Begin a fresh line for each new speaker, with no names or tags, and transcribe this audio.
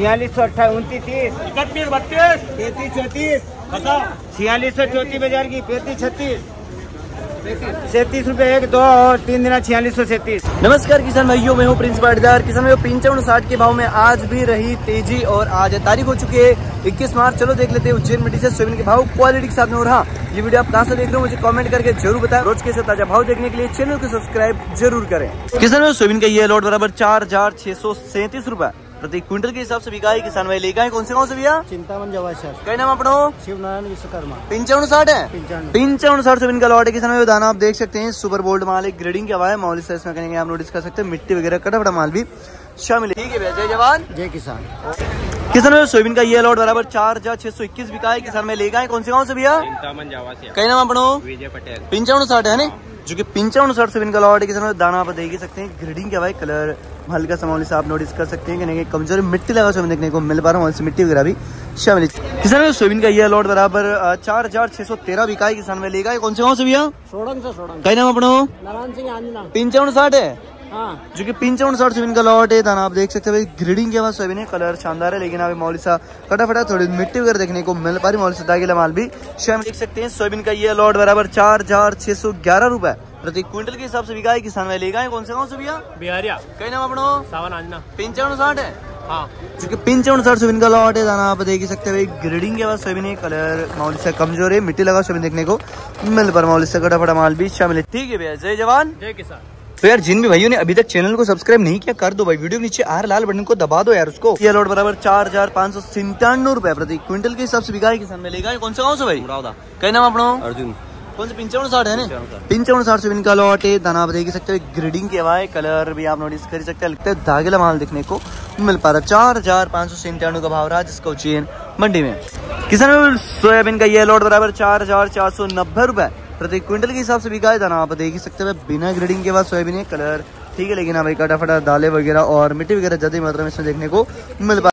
छियालीस सौ अट्ठाईस उनतीस तीस।
इकतीस बत्तीस।
तैतीस चौतीस छियालीस सौ चौतीस बाज़ार की पैंतीस छत्तीस। सैंतीस रुपए एक दो और तीन दिन छियालीस सौ सैंतीस।
नमस्कार किसान भाइयों मैं हूँ प्रिंस पाटीदार। किसान भाइयों पंचावन साठ के भाव में आज भी रही तेज़ी और आज तारीख हो चुकी है 21 मार्च। चलो देख लेते हैं उज्जैन मंडी से सोयाबीन के भाव क्वालिटी के साथ में और हाँ ये वीडियो आप कहाँ से देख रहे हो मुझे कमेंट करके ज़रूर बताएँ। रोज के ताज़ा भाव देखने के लिए चैनल को सब्सक्राइब ज़रूर करें। किसान भाई सोयाबीन का ये लॉट बराबर चार हज़ार छह सौ सैंतीस रूपए प्रति क्विंटल के हिसाब से बिका है किसान भाई। लेगा है कौन से गाँव से भैया?
चिंतामन जवाशर
कई नाम अपनो?
शिवनारायण विश्वकर्मा।
पंचावन साठ है? पंचावन साठ सोयाबीन का लॉट है किसान भाई दाना आप देख सकते हैं। सुपर बोल्ड माल एक ग्रेडिंग के हवा है। मौलिक साइज़ में करेंगे आप नोटिस कर सकते हैं। मिट्टी वगैरह कटा माल भी शामिल है। ठीक है भैया जय जवान।
जय किसान।
किसान भाई सोयाबीन का ये लॉट बराबर चार हज़ार छह सौ इक्कीस बिका है। किसान में लेगा है कौन से गाँव से भैया? कई नाम अपनो?
विजय पटेल।
पंचावन साठ है ना? जो कि पिंचावन साठ सोयाबीन का लॉट है किसान भाई दाना आप देख ही सकते हैं। ग्रेडिंग क्या भाई? कलर हल्का सा मामले से आप नोटिस कर सकते हैं कि नहीं कमज़ोरी मिट्टी लगा सोयाबीन देखने को मिल पा रहा है मिट्टी वगैरह भी शामिल है। किसान भाई सोयाबीन का यह लॉट बराबर चार हज़ार छह सौ तेरह भी का किसान में लेगा कौन से गाँव से भैया?
सोड़ंग से
नाम अपना?
नारायण सिंह आंजना
साठ है?
हाँ।
जो कि पंचावन साठ सोयाबीन का लॉट है आप देख सकते हैं भाई। ग्रेडिंग के बाद सोयाबीन है कलर शानदार है लेकिन अभी मौली सा फटाफटा थोड़ी मिट्टी वगैरह देखने को मिल पा रही मौली से दागिला माल भी। शामिल देख सकते हैं सोयाबीन का ये लॉट बराबर चार हज़ार छह सौ ग्यारह रुपए। प्रति क्विंटल के हिसाब से बिका है किसान भाई। लेगा कौन से गाँव से भैया?
बिहारिया।
कई नाम अपनो
सावन आंजना।
पंचावन साठ है?
हाँ।
जो कि पंचावन साठ सोयाबीन का लॉट है दाना आप देख ही सकते हैं भाई। ग्रेडिंग के बाद सोयाबीन है कलर मौली से कमज़ोर है मिट्टी लगा सोयाबीन देखने को मिल पर मौली से फटाफटा माल भी शामिल है। ठीक है भैया जय जवान।
जय किसान।
तो यार जिन भी भाइयों ने अभी तक चैनल को सब्सक्राइब नहीं किया कर दो भाई। वीडियो के नीचे आर लाल बटन को दबा दो यार उसको। ये लोड बराबर चार हज़ार पाँच सौ सिंतानवे रुपए प्रति क्विंटल के हिसाब से बिका है किसान में लेगा कौन सा गाँव से भाई? कई नाम अपनो?
अर्जुन।
कौन से पंचावन साठ है ना? पंचावन साठ। से इनका लॉट है दाना आप देख सकते हो ग्रेडिंग के हवा है कलर भी आप नोटिस कर सकते हैं लगता है धागेला माल देखने को मिल पा रहा। है चार हज़ार पाँच सौ सिंतानवे का भाव रहा जिसका उज्जैन मंडी में। किसान सोयाबीन का ये लॉट बराबर चार हज़ार चार सौ नब्बे रुपए। प्रति क्विंटल के हिसाब से बिका था ना आप देख ही सकते हैं। बिना ग्रेडिंग के बाद सोयाबीन कलर ठीक है, लेकिन हाँ भाई, कटाफटा दालें वगैरह और मिट्टी वगैरह ज़्यादा मात्रा में इसमें देखने को मिल पा